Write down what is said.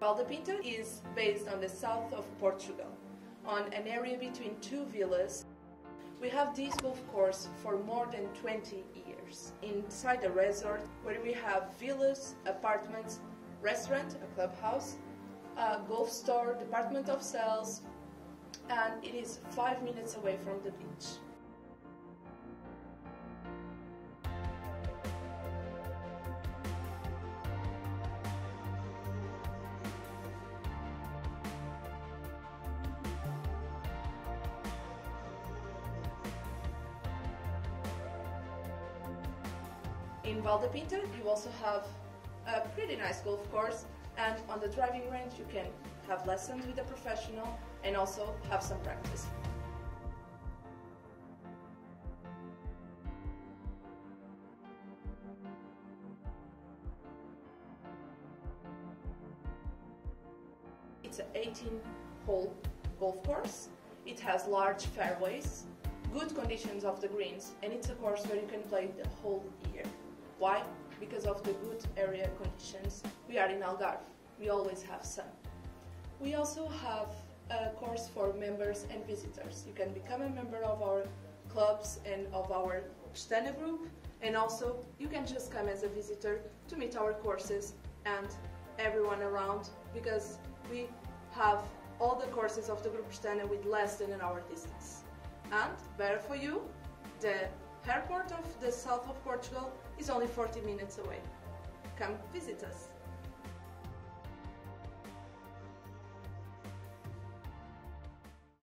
Vale de Pinta is based on the south of Portugal, on an area between two villas. We have this golf course for more than 20 years. Inside the resort, where we have villas, apartments, restaurant, a clubhouse, a golf store, department of sales, and it is five minutes away from the beach. In Vale de Pinta, you also have a pretty nice golf course, and on the driving range, you can have lessons with a professional and also have some practice. It's an 18 hole golf course. It has large fairways, good conditions of the greens, and it's a course where you can play the whole year. Why? Because of the good area conditions. We are in Algarve. We always have sun. We also have a course for members and visitors. You can become a member of our clubs and of our Pestana group, and also you can just come as a visitor to meet our courses and everyone around because we have all the courses of the group Pestana with less than an hour distance. And better for you, the airport of the south of Portugal is only 40 minutes away. Come visit us.